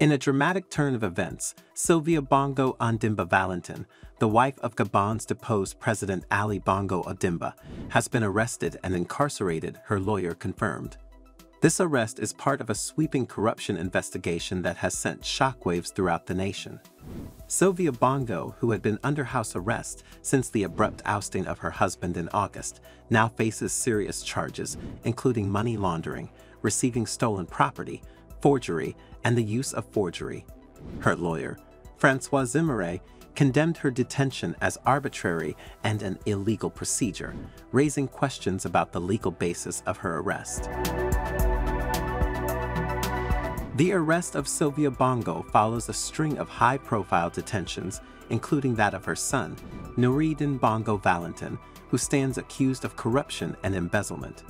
In a dramatic turn of events, Sylvia Bongo Ondimba Valentin, the wife of Gabon's deposed President Ali Bongo Ondimba, has been arrested and incarcerated, her lawyer confirmed. This arrest is part of a sweeping corruption investigation that has sent shockwaves throughout the nation. Sylvia Bongo, who had been under house arrest since the abrupt ousting of her husband in August, now faces serious charges, including money laundering, receiving stolen property, forgery, and the use of forgery. Her lawyer, Francois Zimeray, condemned her detention as arbitrary and an illegal procedure, raising questions about the legal basis of her arrest. The arrest of Sylvia Bongo follows a string of high-profile detentions, including that of her son, Noureddin Bongo Valentin, who stands accused of corruption and embezzlement.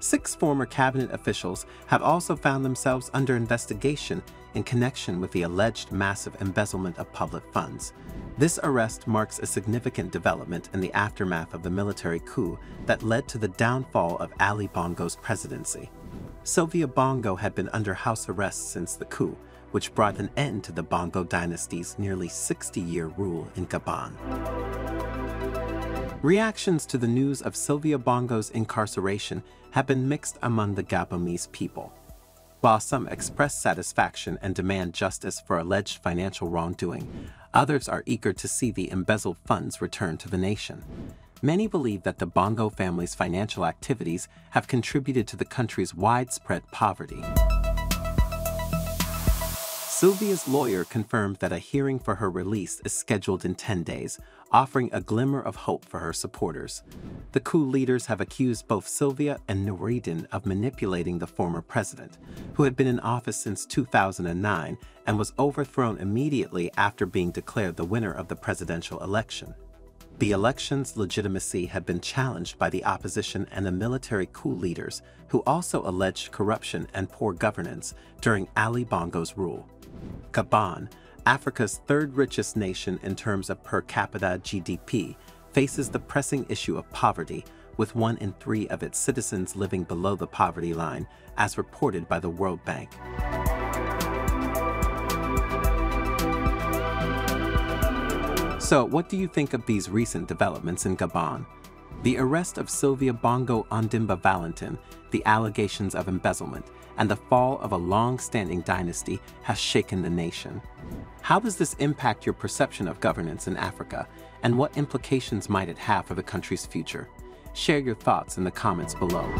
Six former cabinet officials have also found themselves under investigation in connection with the alleged massive embezzlement of public funds. This arrest marks a significant development in the aftermath of the military coup that led to the downfall of Ali Bongo's presidency. Sylvia Bongo had been under house arrest since the coup, which brought an end to the Bongo dynasty's nearly 60-year rule in Gabon. Reactions to the news of Sylvia Bongo's incarceration have been mixed among the Gabonese people. While some express satisfaction and demand justice for alleged financial wrongdoing, others are eager to see the embezzled funds return to the nation. Many believe that the Bongo family's financial activities have contributed to the country's widespread poverty. Sylvia's lawyer confirmed that a hearing for her release is scheduled in 10 days, offering a glimmer of hope for her supporters. The coup leaders have accused both Sylvia and Noureddin of manipulating the former president, who had been in office since 2009 and was overthrown immediately after being declared the winner of the presidential election. The election's legitimacy had been challenged by the opposition and the military coup leaders, who also alleged corruption and poor governance during Ali Bongo's rule. Gabon, Africa's third richest nation in terms of per capita GDP, faces the pressing issue of poverty, with one in three of its citizens living below the poverty line, as reported by the World Bank. So, what do you think of these recent developments in Gabon? The arrest of Sylvia Bongo Ondimba Valentin, the allegations of embezzlement, and the fall of a long-standing dynasty has shaken the nation. How does this impact your perception of governance in Africa, and what implications might it have for the country's future? Share your thoughts in the comments below.